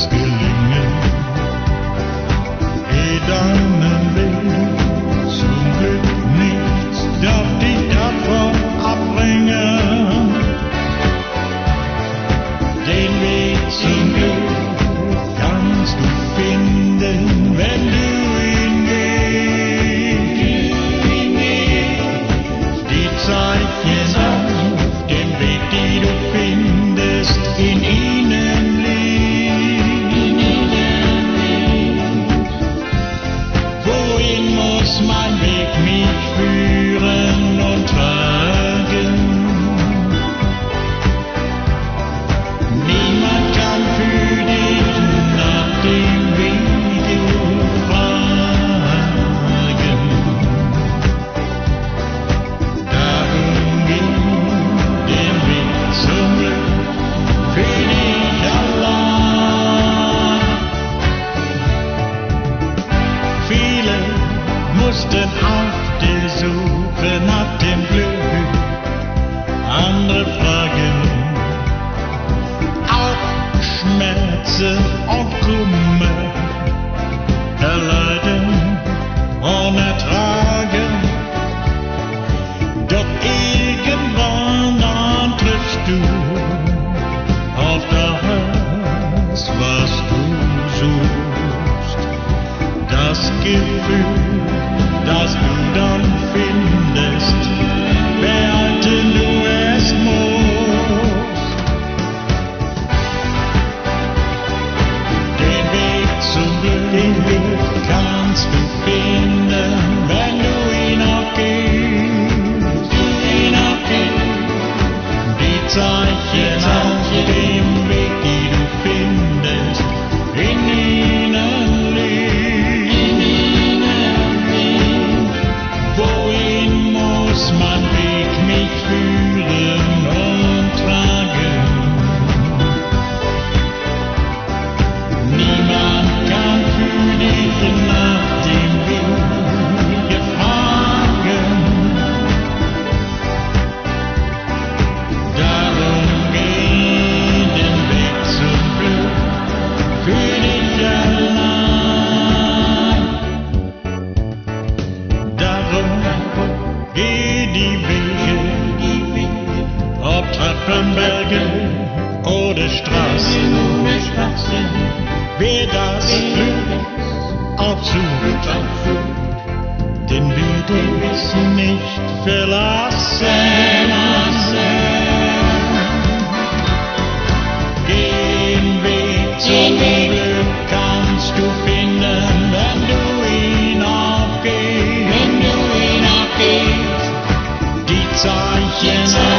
still Muss mein Weg mich führen und das Gefühl, das du dann findest. Man Weg mitt führen. om Stadt von Bergen ohne Straßen. Wer das Glück denn wir wird uns nicht verlassen. Den Weg zum Glück kannst du finden, wenn du ihn aufgehst. Wenn du ihn aufgehst, Die Zeichen.